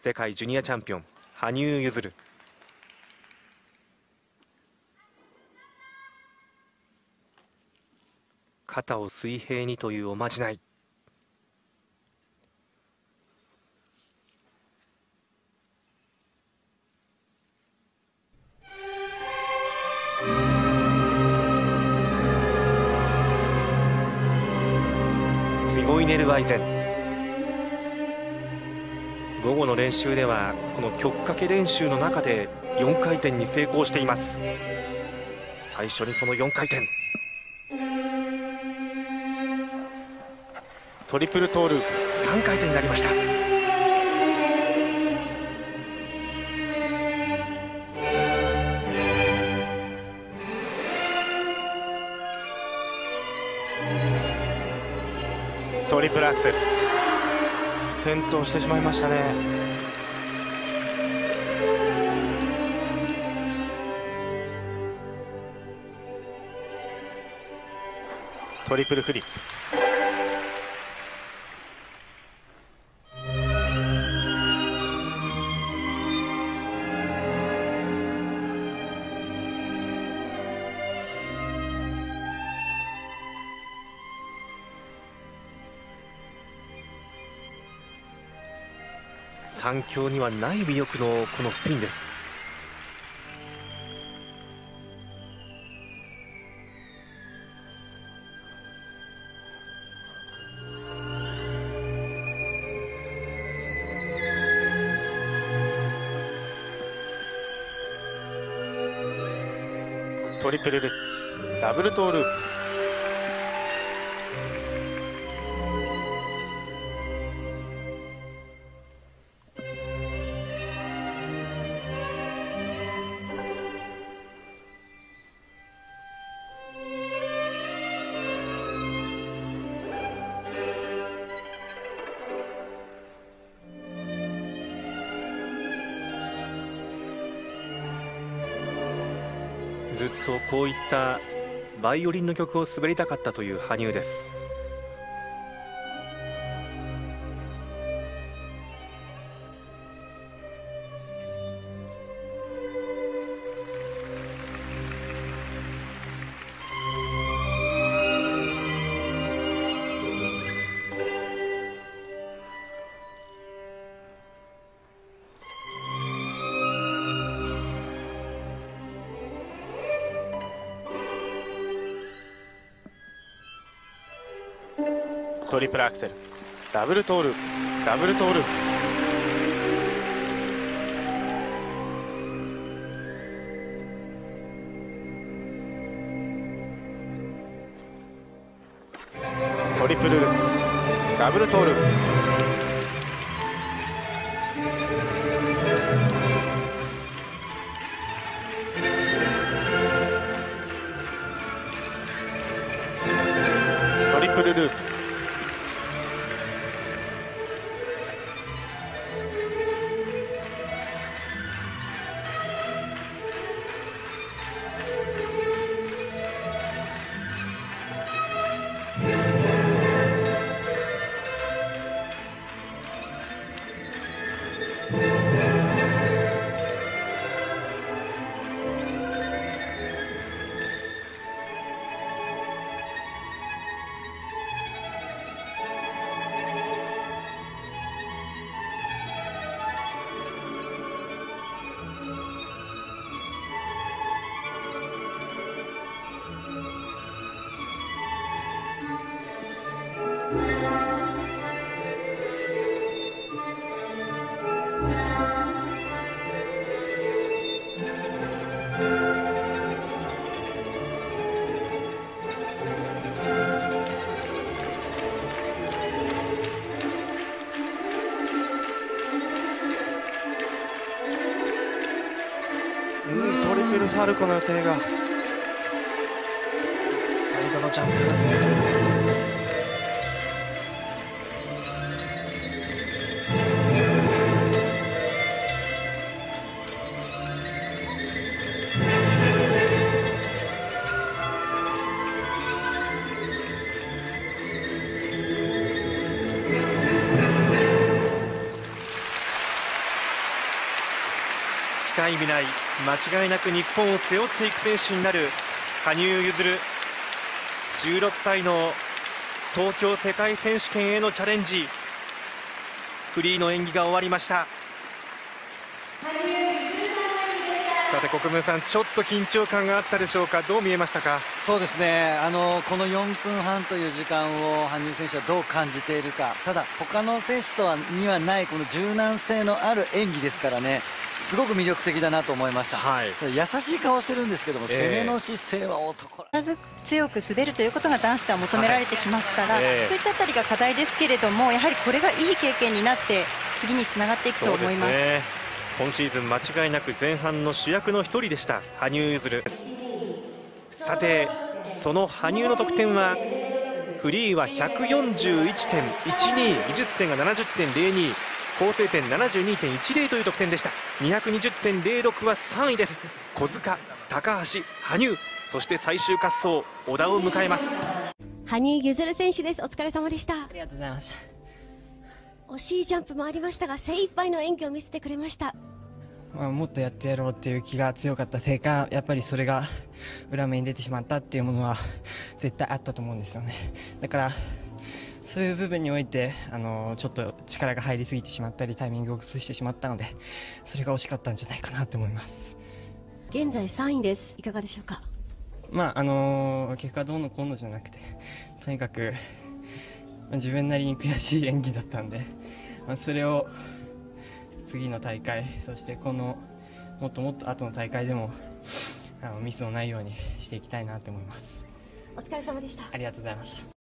世界ジュニアチャンピオン羽生結弦。肩を水平にというおまじない。ツゴイネルワイゼン。午後の練習ではこの曲かけ練習の中で4回転に成功しています。最初にその4回転。トリプルトーループ。3回転になりました。トリプルアクセル。転倒してしまいましたね。トリプルフリップ。三強にはない魅力のこのスピンです。トリプルルッツダブルトーループ。ずっとこういったバイオリンの曲を滑りたかったという羽生です。トリプルアクセル。ダブルトールー。プダブルトールー。プトリプルルッツ。ダブルトールー。プトリプルループ。トリプルサルコの予定が。最後のジャンプ。近い未来間違いなく日本を背負っていく選手になる。羽生結弦16歳の東京世界選手権へのチャレンジ。フリーの演技が終わりました。さて国分さんちょっと緊張感があったでしょうか。どう見えましたか？そうですね。あのこの4分半という時間を羽生選手はどう感じているか。ただ他の選手とはにはないこの柔軟性のある演技ですからね。すごく魅力的だなと思いました、はい、優しい顔してるんですけども、えー、攻めの姿勢は男。必ず強く滑るということが男子では求められてきますから、はい。えー、そういったあたりが課題ですけれどもやはりこれがいい経験になって次につながっていくと思います。今シーズン間違いなく前半の主役の一人でした羽生結弦です。さてその羽生の得点はフリーは141.12技術点が70.02構成点72.10という得点でした。220.06は3位です。小塚高橋羽生そして最終滑走小田を迎えます。羽生結弦選手です。お疲れ様でした。ありがとうございました惜しいジャンプもありましたが精一杯の演技を見せてくれました。まあ、もっとやってやろうっていう気が強かったせいかやっぱりそれが裏目に出てしまったっていうものは絶対あったと思うんですよね。だからそういう部分においてあのちょっと力が入りすぎてしまったりタイミングを崩してしまったのでそれが惜しかったんじゃないかなと思います。現在3位です。いかがでしょうか？まああの結果どうのこうのじゃなくてとにかく、まあ、自分なりに悔しい演技だったんで、まあ、それを次の大会そしてこのもっともっと後の大会でもあのミスのないようにしていきたいなと思います。お疲れ様でした。ありがとうございました